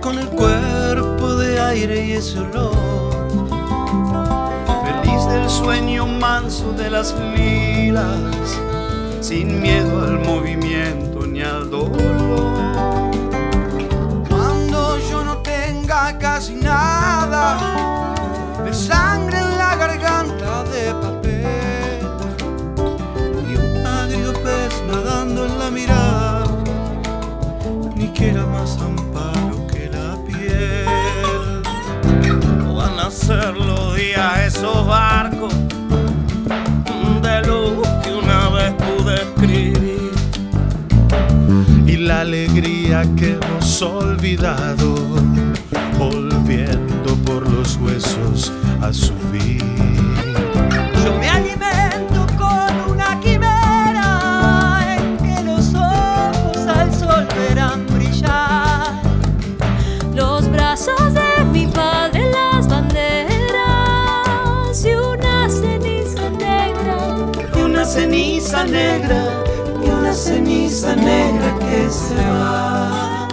con el cuerpo de aire y ese olor. Feliz del sueño manso de las lilas, sin miedo al movimiento ni al dolor. Ser los días esos barcos de luz que una vez pude escribir. Y la alegría que hemos olvidado una ceniza negra que se va.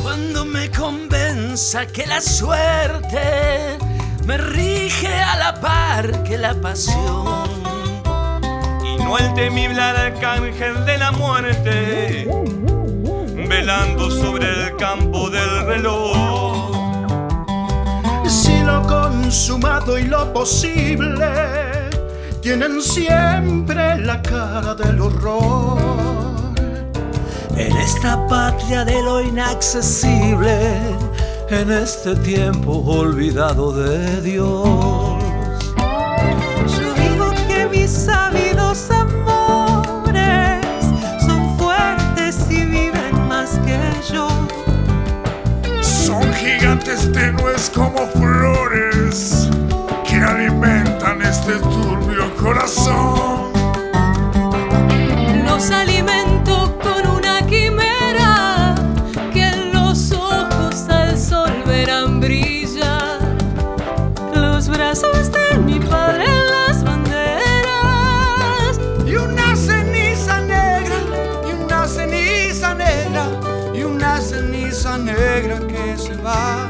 Cuando me convertí que la suerte me rige a la par que la pasión y no el temible arcángel de la muerte velando sobre el campo del reloj. Si lo consumado y lo posible tienen siempre la cara del horror. En esta patria de lo inaccesible, en este tiempo olvidado de Dios. Yo digo que mis sabidos amores son fuertes y viven más que yo. Son gigantes tenues como flores que alimentan este turbio corazón. Verán brillar. Los brazos de mi padre en las banderas. Y una ceniza negra, y una ceniza negra, y una ceniza negra que se va.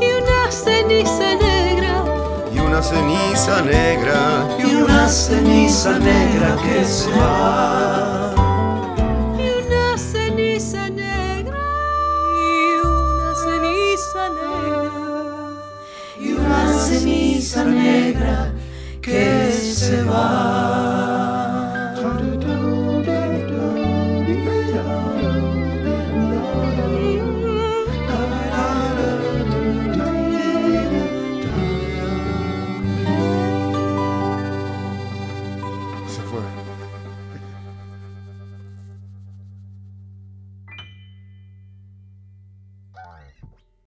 Y una ceniza negra Y una ceniza negra, y una ceniza negra que se va.